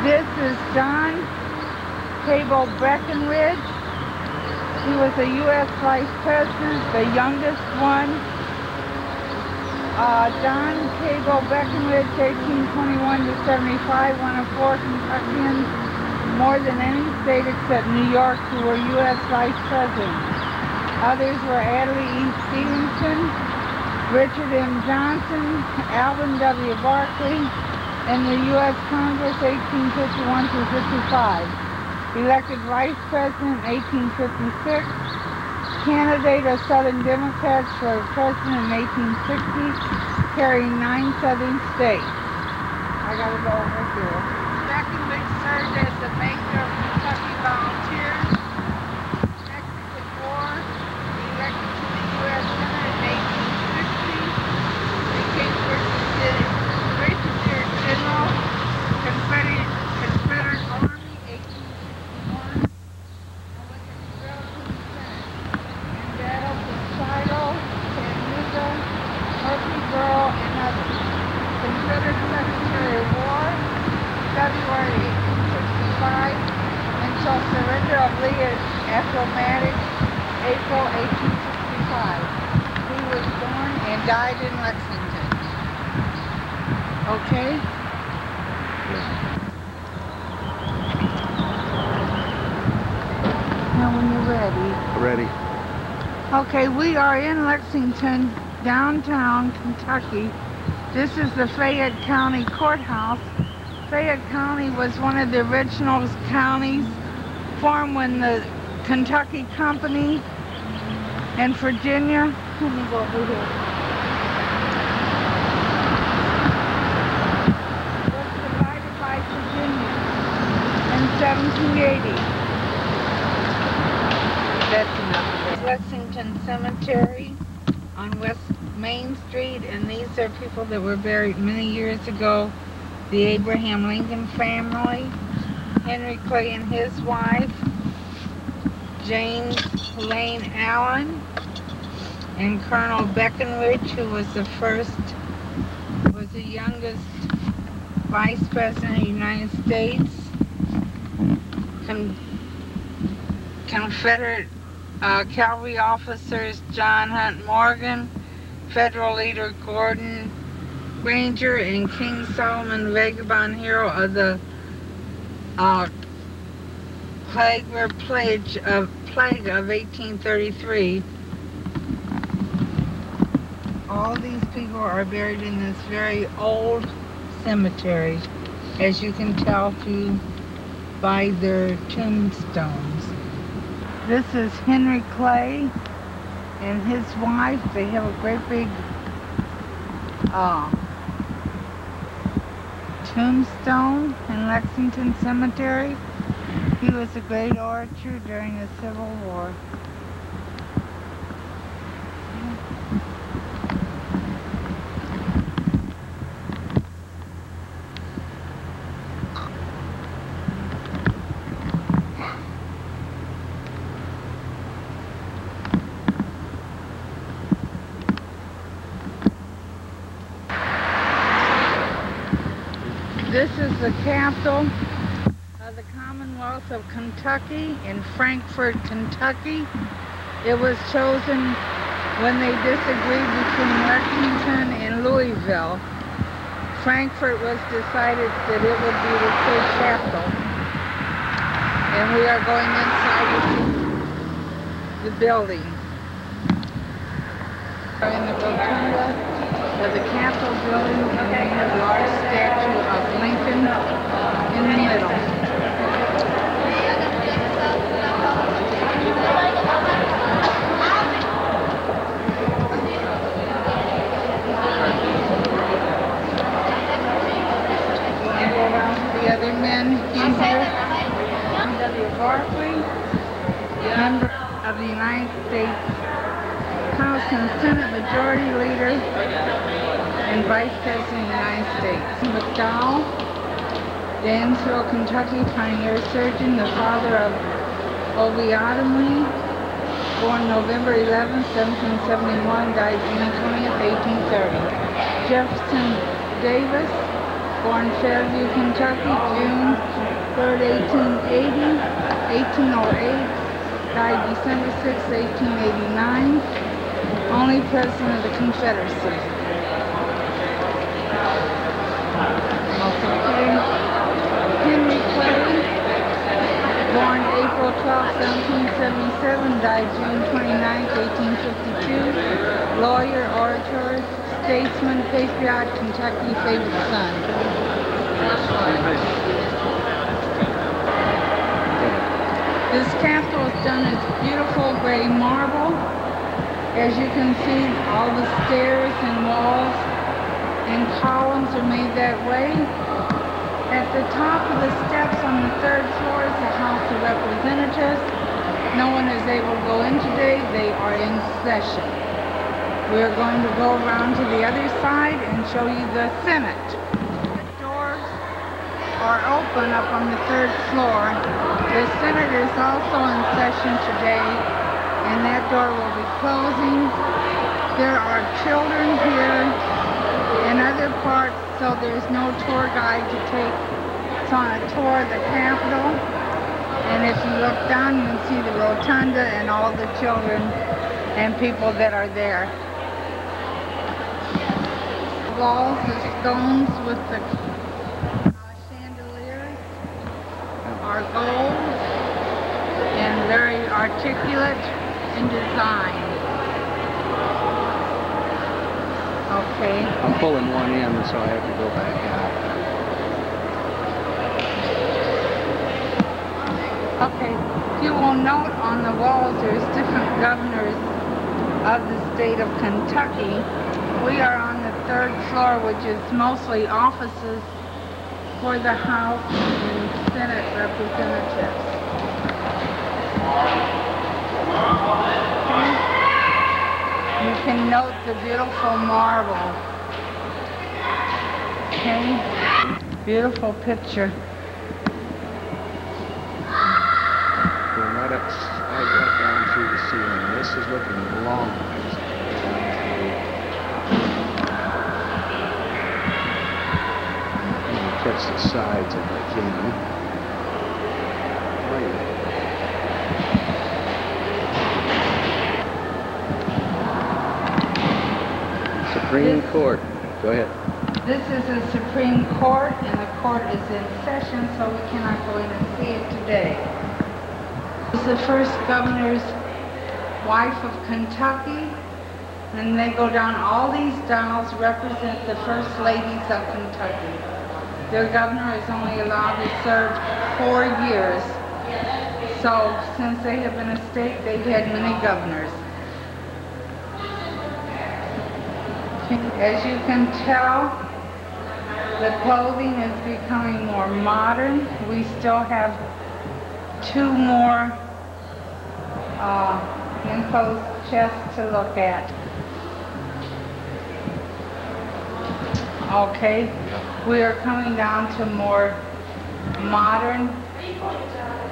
This is John Cable Breckinridge. He was a U.S. Vice President, the youngest one. Uh, John Cable Breckinridge, 1821 to 75, one of four Kentuckians, more than any state except New York, who were U.S. Vice Presidents. Others were Adlai E. Stevenson, Richard M. Johnson, Alben W. Barkley, in the U.S. Congress 1851 through 55. Elected Vice President 1856. Candidate of Southern Democrats for President in 1860, carrying nine Southern states. I gotta go over here. Breckinridge served as the maker of Kentucky Volunteers. Mexican War, elected to the U.S. Senate in 1860. Became Brigadier Brigadier General, Confederate, Confederate Army, 1861. And was a drill to the Senate. In battle for Shiloh, Chattanooga, Murfreesboro, and others. Confederate Secretary of War, February 1865, until surrender of Lee at Appomattox, April 1865. He was born and died in Lexington. Okay? Now when you're ready. Ready. Okay, we are in Lexington, downtown Kentucky. This is the Fayette County Courthouse. Fayette County was one of the original counties formed when the Kentucky Company and Virginia. Let me over here. Was divided by Virginia in 1780. That's enough. Lexington Cemetery on West Main Street, and these are people that were buried many years ago. The Abraham Lincoln family, Henry Clay and his wife, James Lane Allen, and Colonel Breckinridge, who was the first, was the youngest Vice President of the United States. Con- Confederate uh, cavalry officers John Hunt Morgan, Federal leader Gordon Granger, and King Solomon, vagabond hero of the uh, plague or pledge of plague of 1833. All these people are buried in this very old cemetery, as you can tell through by their tombstones. This is Henry Clay and his wife. They have a great big uh, tombstone in Lexington Cemetery. He was a great orator during the Civil War. This is the capital of the Commonwealth of Kentucky in Frankfort, Kentucky. It was chosen when they disagreed between Lexington and Louisville. Frankfort was decided that it would be the state capital. And we are going inside the building. We're in the rotunda of the Capitol building, and W. Barkley, member of the United States House and Senate Majority Leader and Vice President of the United States. McDowell, Danville, Kentucky, pioneer surgeon, the father of ovariotomy, born November 11, 1771, died June 20, 1830. Jefferson Davis, born Fairview, Kentucky, June 3, 1880, 1808, died December 6, 1889, only president of the Confederacy. Henry Clay, born April 12, 1777, died June 29, 1852, lawyer, orator, statesman, patriot, Kentucky favorite son. This is beautiful gray marble. As you can see, all the stairs and walls and columns are made that way. At the top of the steps on the third floor is the House of Representatives. No one is able to go in today. They are in session. We're going to go around to the other side and show you the Senate. The are open up on the third floor. The Senate is also in session today, and that door will be closing. There are children here in other parts, so there's no tour guide to take us on a tour of the Capitol. And if you look down, you can see the rotunda and all the children and people that are there. Walls of stones with the uh, chandeliers are gold and very articulate in design. Okay. I'm pulling one in, so I have to go back out. Okay. You will note on the walls there's different governors of the state of Kentucky. We are on the third floor, which is mostly offices for the House and Senate representatives. You can note the beautiful marble. Okay, beautiful picture. Going right up, right, right down through the ceiling. This is looking long catch the sides if I. Right. Supreme This- Court. Go ahead. This is the Supreme Court, and the court is in session, so we cannot go in and see it today. Is the first governor's wife of Kentucky, and they go down, all these dials represent the first ladies of Kentucky. Their governor is only allowed to serve four years, so since they have been a state, they've had many governors. As you can tell, the clothing is becoming more modern. We still have two more uh, enclosed chests to look at. Okay, we are coming down to more modern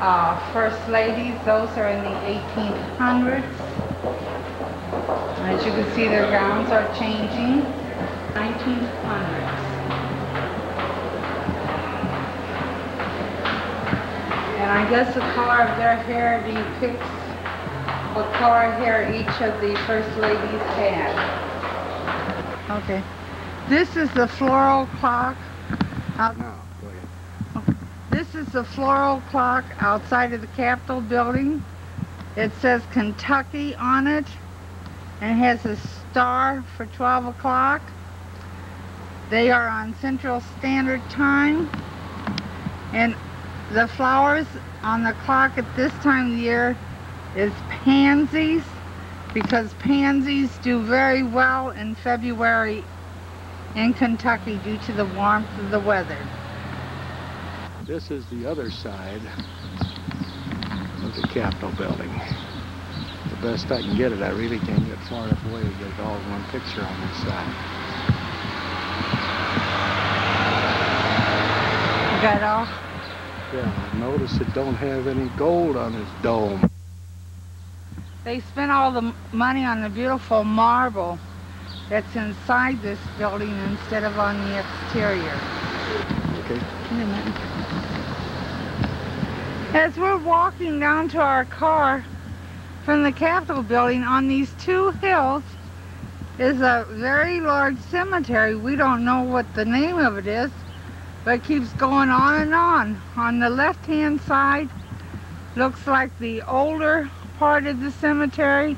uh, first ladies. Those are in the 1800s. As you can see, their gowns are changing. 1900s. And I guess the color of their hair depicts what color hair each of the first ladies had. Okay. This is the floral clock. Out, Now, go this is the floral clock outside of the Capitol building. It says Kentucky on it and has a star for 12 o'clock. They are on Central Standard Time. And the flowers on the clock at this time of year is pansies because pansies do very well in February in Kentucky due to the warmth of the weather. This is the other side of the Capitol building. Best I can get it, I really can't get far enough away to get it all in one picture on this side. You got it all? Yeah, I notice it don't have any gold on this dome. They spent all the money on the beautiful marble that's inside this building instead of on the exterior. Okay. Wait a minute. As we're walking down to our car from the Capitol building on these two hills is a very large cemetery. We don't know what the name of it is, but it keeps going on and on. On the left hand side looks like the older part of the cemetery